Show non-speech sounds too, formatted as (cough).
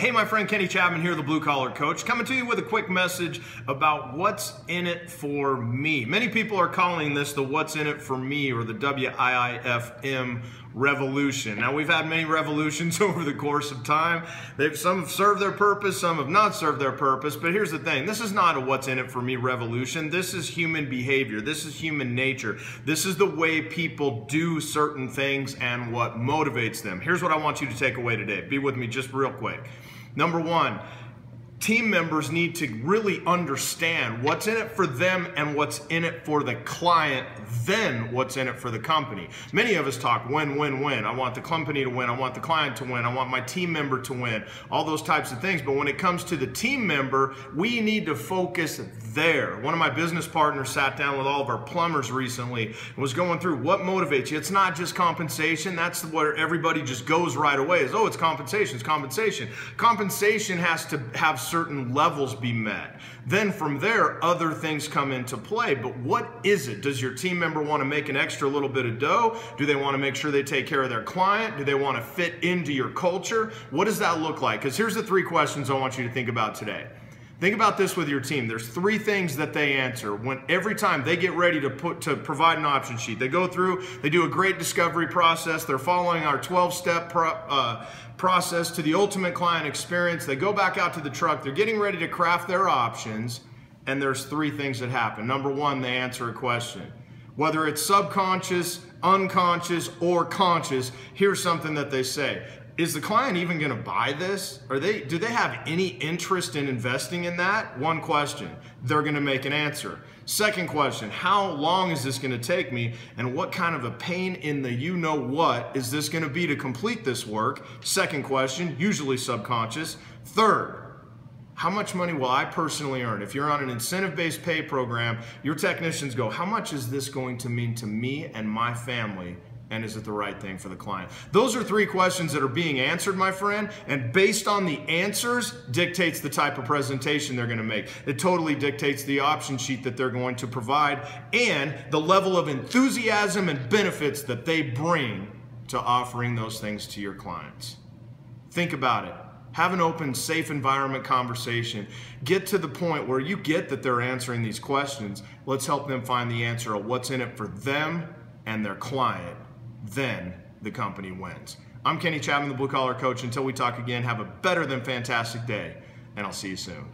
Hey, my friend Kenny Chapman here, the Blue Collar Coach, coming to you with a quick message about what's in it for me. Many people are calling this the What's in it for me or the WIIFM revolution. Now, we've had many revolutions (laughs) over the course of time. They've, some have served their purpose, some have not served their purpose, but here's the thing this is not a What's in it for me revolution. This is human behavior, this is human nature. This is the way people do certain things and what motivates them. Here's what I want you to take away today. Be with me just real quick. Number one, team members need to really understand what's in it for them and what's in it for the client, then what's in it for the company. Many of us talk win, win, win. I want the company to win. I want the client to win. I want my team member to win. All those types of things. But when it comes to the team member, we need to focus there. One of my business partners sat down with all of our plumbers recently and was going through what motivates you. It's not just compensation. That's where everybody just goes right away is, oh, it's compensation. It's compensation. Compensation has to have certain levels be met. Then from there, other things come into play. But what is it? Does your team member want to make an extra little bit of dough? Do they want to make sure they take care of their client? Do they want to fit into your culture? What does that look like? Because here's the three questions I want you to think about today. Think about this with your team. There's three things that they answer when every time they get ready to put to provide an option sheet. They go through, they do a great discovery process. They're following our 12-step pro, uh, process to the ultimate client experience. They go back out to the truck. They're getting ready to craft their options, and there's three things that happen. Number one, they answer a question. Whether it's subconscious, unconscious, or conscious, here's something that they say is the client even going to buy this? Are they do they have any interest in investing in that? One question. They're going to make an answer. Second question, how long is this going to take me and what kind of a pain in the you know what is this going to be to complete this work? Second question, usually subconscious. Third, how much money will I personally earn? If you're on an incentive based pay program, your technicians go, How much is this going to mean to me and my family and is it the right thing for the client? Those are three questions that are being answered, my friend, and based on the answers dictates the type of presentation they're going to make. It totally dictates the option sheet that they're going to provide and the level of enthusiasm and benefits that they bring to offering those things to your clients. Think about it. Have an open, safe environment conversation. Get to the point where you get that they're answering these questions. Let's help them find the answer of what's in it for them and their client then the company wins. I'm Kenny Chapman, the Blue Collar Coach. Until we talk again, have a better than fantastic day, and I'll see you soon.